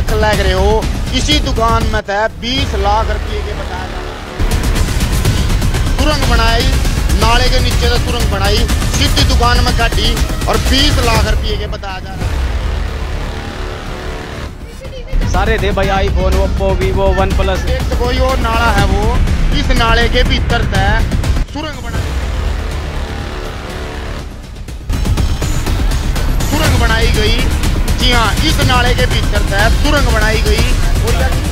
देख लग रहे हो इसी दुकान में था बीस लाख रुपये के बताया सुरंग बनाई नाले के नीचे से सुरंग बनाई सीधी दुकान में काटी और बीस लाख रुपये के बताया जा रहा है। सारे थे भाई iPhone Oppo Vivo OnePlus एक तो कोई और नाला है वो इस नाले के भीतर तय सुरंग बनाई। सुरंग बनाई गई जी हाँ इस नाले के भीतर तय सुरंग बनाई गई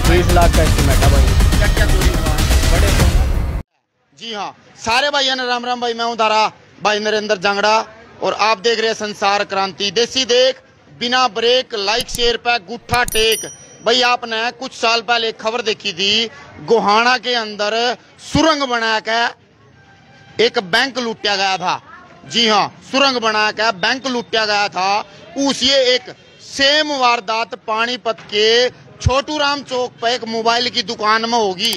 बीस लाख का एस्टिमेट है भाई क्या क्या चोरी हुआ बड़े जी हाँ सारे भाइयों ने राम राम भाई मैं हूँ धारा भाई नरेंद्र जांगड़ा और आप देख रहे हैं संसार क्रांति देसी देख बिना ब्रेक लाइक शेयर पे गुट्ठा टेक भाई आपने कुछ साल पहले खबर देखी थी गोहाना के अंदर सुरंग बना के एक बैंक लूटा गया था जी हाँ सुरंग बना के बैंक लूटा गया था उस ये एक सेम वारदात पानीपत के छोटू राम चौक पर एक मोबाइल की दुकान में होगी।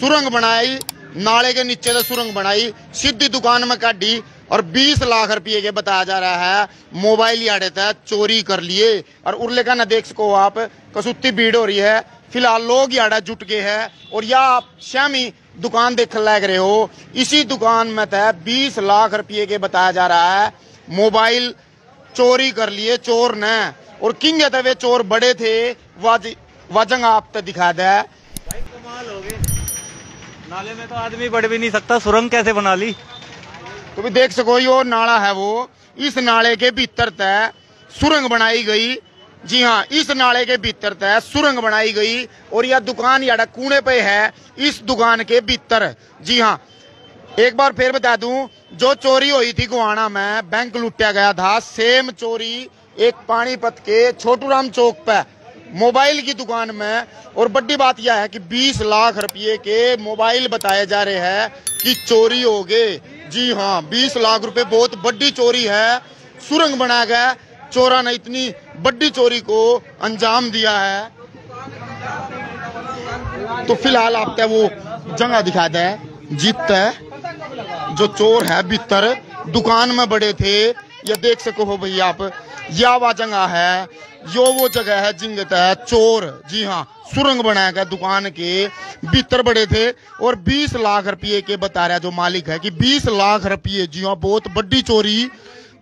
सुरंग बनाई, नाले के नीचे से सुरंग बनाई, सीधी दुकान में काटी और 20 लाख रुपए के बताया जा रहा है, मोबाइल याडे था चोरी कर लिए। और उर्ले का ना देख सको आप कसुत्ती भीड़ हो रही है। फ़िलहाल लोग आड़ा जुट गए हैं और या आप श्यामी दुकान देख लग रहे हो, इसी दुकान में था 20 लाख रुपए के बताया जा रहा है, मोबाइल चोरी कर लिए, चोर ने। और किंग है वे चोर बड़े थे वाज वाजंग आप तो दिखा दे। भाई कमाल हो गए। नाले में तो आदमी बढ़ भी नहीं सकता सुरंग कैसे बना ली? तो भी देख सको यो नाला है वो। इस नाले के भीतर तय सुरंग बनाई गई। जी हाँ इस नाले के भीतर तय सुरंग बनाई गई। और यह दुकान याडा कूड़े पे है इस दुकान के भीतर। जी हाँ एक बार फिर बता दूँ जो चोरी हुई थी गुआना में बैंक लूटा गया था सेम चोरी एक पानीपत के छोटू राम चौक पे, मोबाइल की दुकान में, और बड़ी बात यह है कि 20 लाख रुपए के मोबाइल बताए जा रहे हैं कि चोरी हो गए। जी हाँ 20 लाख रुपए बहुत बड़ी चोरी है। सुरंग बनाया गया चोरा ने इतनी बड़ी चोरी को अंजाम दिया है। तो फ़िलहाल आपका वो जगह दिखा दे। जीत जो चोर है, भीतर, दुकान में बड़े थे। ये देख सको हो भैया आप। या वा जगह है यो वो जगह है, जिंगत है, चोर। जी हाँ सुरंग बनाया गया दुकान के भीतर बड़े थे और 20 लाख रुपये के बता रहा जो मालिक है कि 20 लाख रुपये, जी हाँ बहुत बड़ी चोरी।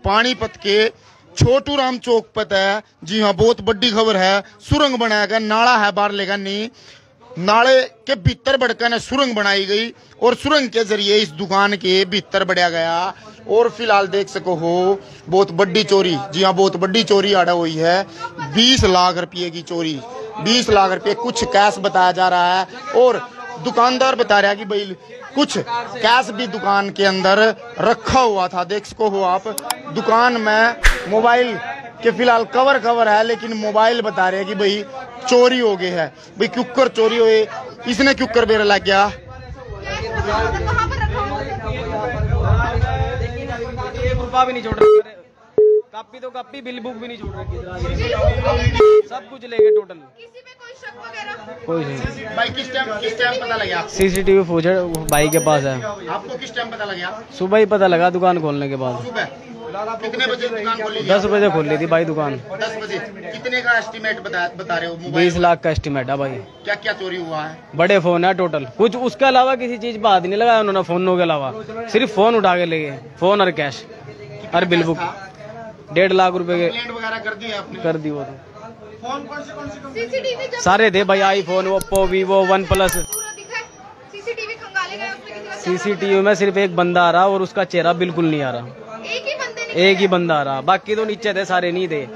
पानीपत के छोटू राम चौक पर है, जी हाँ बहुत बड़ी खबर है। सुरंग बनाया गया, नाला है, बाहर लेगा नहीं नाले के भीतर बढ़कर ने सुरंग बनाई गई और सुरंग के ज़रिए इस दुकान के भीतर बढ़ाया गया। और फ़िलहाल देख सको हो, बहुत बड़ी चोरी। जी हाँ बहुत बड़ी चोरी आड़ा हुई है। 20 लाख रुपये की चोरी। 20 लाख रुपये, कुछ कैश बताया जा रहा है। और दुकानदार बता रहा है कि भाई, कुछ कैश भी दुकान के अंदर रखा हुआ था। देख सको हो आप, दुकान में मोबाइल के फ़िलहाल कवर कवर है लेकिन मोबाइल बता रहे हैं कि भाई चोरी हो गए है। भाई क्यूकर चोरी हुए इसने क्यूकर बेरा लग गया भी नहीं छोड़ रहा कापी तो कापी बिल बुक भी नहीं छोड़ रखी सब कुछ ले गए टोटल। कोई शक वगैरह? कोई नहीं। भाई किस टाइम किस टाइम पता लगा सीसीटीवी फुटेज भाई के पास है। आपको किस टाइम पता लगा सुबह ही पता लगा दुकान खोलने के बाद। सुबह? कितने बजे दुकान खोली दस बजे खोल ली थी भाई दुकान। दस बजे। कितने का एस्टिमेट बता बता रहे हो? बीस लाख का एस्टिमेट है भाई। क्या क्या चोरी हुआ है? बड़े फ़ोन है टोटल कुछ उसके अलावा किसी चीज़ पे हाथ नहीं लगाया उन्होंने फोनों के अलावा। सिर्फ़ फ़ोन उठा के ले गए। फ़ोन और कैश और बिल बुक डेढ़ लाख रूपए के कर दी आपने? कर दी वो तो। फ़ोन कौन से कौन से कंपनी सीसीटीवी जब सारे थे भाई iPhone Oppo Vivo OnePlus पूरा सीसीटीवी में सिर्फ़ एक बंदा आ रहा और उसका चेहरा बिल्कुल नहीं आ रहा। एक ही बंदे आ रहा। बाकी तो नीचे थे सारे नहीं थे।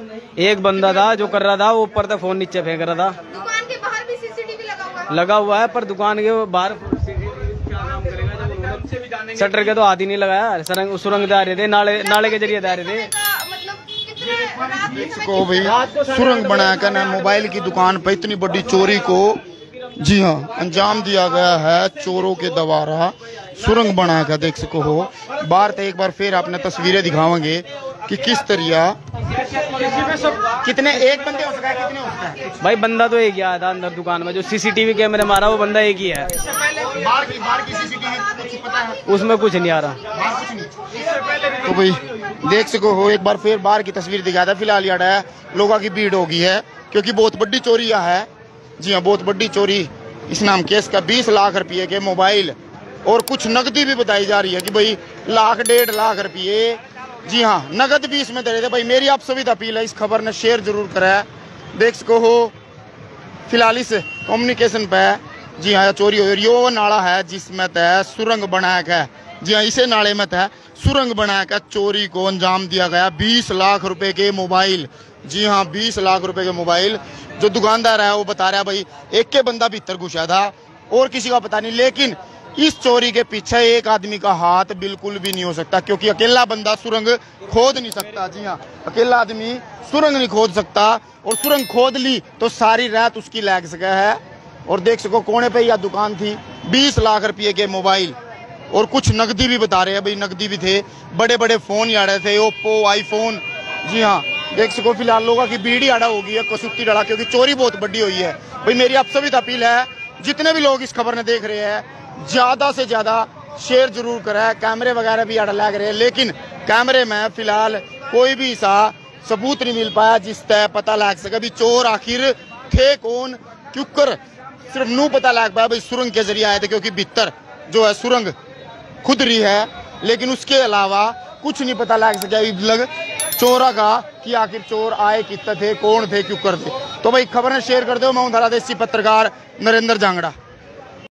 एक बंदा था जो कर रहा था वो ऊपर था फ़ोन नीचे फेंक रहा था। दुकान के बाहर भी सीसीटीवी लगा हुआ है। लगा हुआ है पर दुकान के बाहर शटर के तो ही नहीं लगाया। सरंग सुरंग जा रहे थे नाले नाले के ज़रिए जा रहे थे। का मतलब कितने रात के भी सुरंग बनाकर ना मोबाइल की दुकान पर इतनी बड़ी चोरी को जी हाँ अंजाम दिया गया है चोरों के द्वारा। सुरंग बना कर देख सको हो। बाहर तो एक बार फिर आपने तस्वीरें दिखावेंगे कि किस तरिया कितने एक बंदे हो सका है कितने हो सका है? भाई बंदा तो एक ही आया था अंदर दुकान में जो सीसीटीवी कैमरे मारा वो बंदा एक ही है। बाहर की बाहर की सीसीटीवी कुछ पता है? उसमें कुछ नहीं आ रहा। तो भाई देख सको हो एक बार फिर बाहर की तस्वीर दिखाया था। फ़िलहाल यार है लोगों की भीड़ होगी है क्योंकि बहुत बड़ी चोरी यह है। जी हाँ बहुत बड़ी चोरी। इस नाम केस का बीस लाख रुपये के मोबाइल और कुछ नकदी भी बताई जा रही है कि भाई लाख, डेढ़ लाख रुपये। जी हाँ नकद भी इसमें दे रहे थे। भाई, मेरी आप सभी अपील है, इस खबर ने शेयर ज़रूर करा है। देख सको हो, फ़िलहाल इस कम्युनिकेशन पे जी हाँ चोरी हो रही वो नाला है जिसमें तय सुरंग बनाया गया जी हाँ इसे नाले में तय सुरंग बनाया गया चोरी को अंजाम दिया गया। बीस लाख रुपए के मोबाइल। जी हाँ बीस लाख रुपए के मोबाइल। जो दुकानदार है, वो बता रहा है, भाई, एक के बंदा भीतर घुसा था और किसी का पता नहीं, लेकिन इस चोरी के पीछे एक आदमी का हाथ बिल्कुल भी नहीं हो सकता, क्योंकि अकेला बंदा सुरंग खोद नहीं सकता। जी हाँ अकेला आदमी सुरंग नहीं खोद सकता और सुरंग खोद ली तो सारी रात उसकी लग सका है। और देख सको, कोने पे यह दुकान थी, बीस लाख रुपये के मोबाइल। और कुछ नकदी भी बता रहे हैं, भाई, नकदी भी थे बड़े बड़े फ़ोन आ रहे थे, ओप्पो, आईफोन। जी हाँ देख सको फ़िलहाल लोगों की बीड़ी आड़ा हो गई है कसुत्ती डड़ा क्योंकि चोरी बहुत बड़ी हुई है। भाई, मेरी आप सभी से अपील है, जितने भी लोग इस खबर ने देख रहे हैं, ज़्यादा से ज़्यादा शेयर ज़रूर करें, कैमरे वगैरह भी अड़ा लग रहे हैं। लेकिन कैमरे में फ़िलहाल कोई भी सा सबूत नहीं मिल पाया, जिस तय पता लग सके भी चोर आखिर थे कौन क्यूकर सिर्फ़ नू पता लग पाया भाई, सुरंग के ज़रिए आए थे, क्योंकि भीतर जो है सुरंग खुद रही है। लेकिन उसके अलावा कुछ नहीं पता लग सका लग चोरा का कि आखिर चोर आए कितने थे, कौन थे, क्यों कर थे तो भाई खबरें शेयर कर दो, मैं हूँ धरादेसी पत्रकार नरेंद्र जांगड़ा।